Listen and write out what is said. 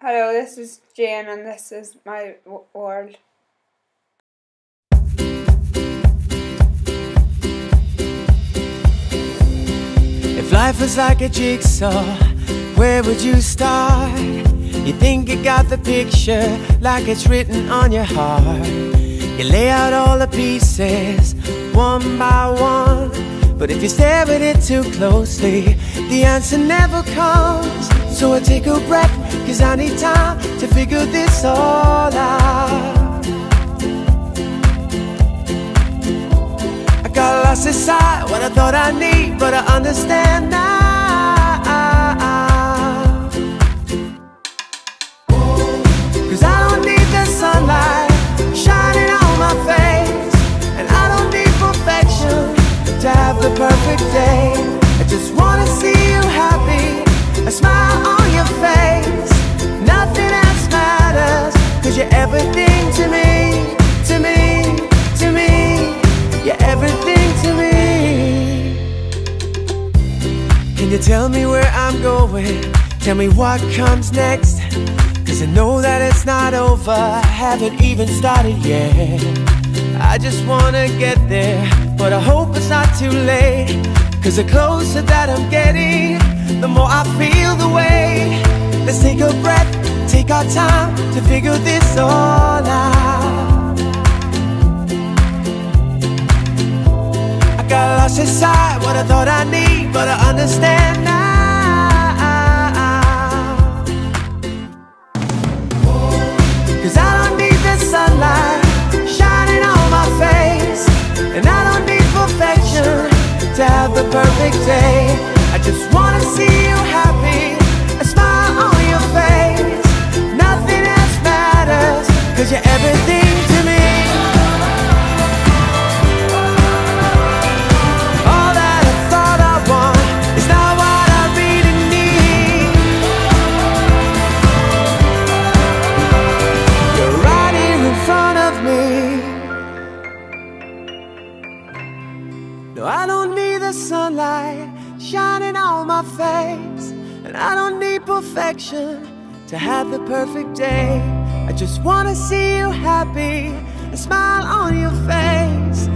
Hello, this is Jayne, and this is my w- world. If life was like a jigsaw, where would you start? You think you got the picture like it's written on your heart. You lay out all the pieces one by one. But if you stare at it too closely, the answer never comes. So I take a breath, cause I need time to figure this all out. I got lost inside what I thought I need, but I understand now. You tell me where I'm going? Tell me what comes next. Cause I know that it's not over, I haven't even started yet. I just wanna get there, but I hope it's not too late. Cause the closer that I'm getting, the more I feel the way. Let's take a breath, take our time to figure this out. Lost inside what I thought I need, but I understand now. Cause I don't need the sunlight shining on my face, and I don't need perfection to have the perfect day. I just wanna see you happy, a smile on your face. Nothing else matters, cause you're everything No, I don't need the sunlight shining on my face, and I don't need perfection to have the perfect day. I just wanna see you happy, a smile on your face.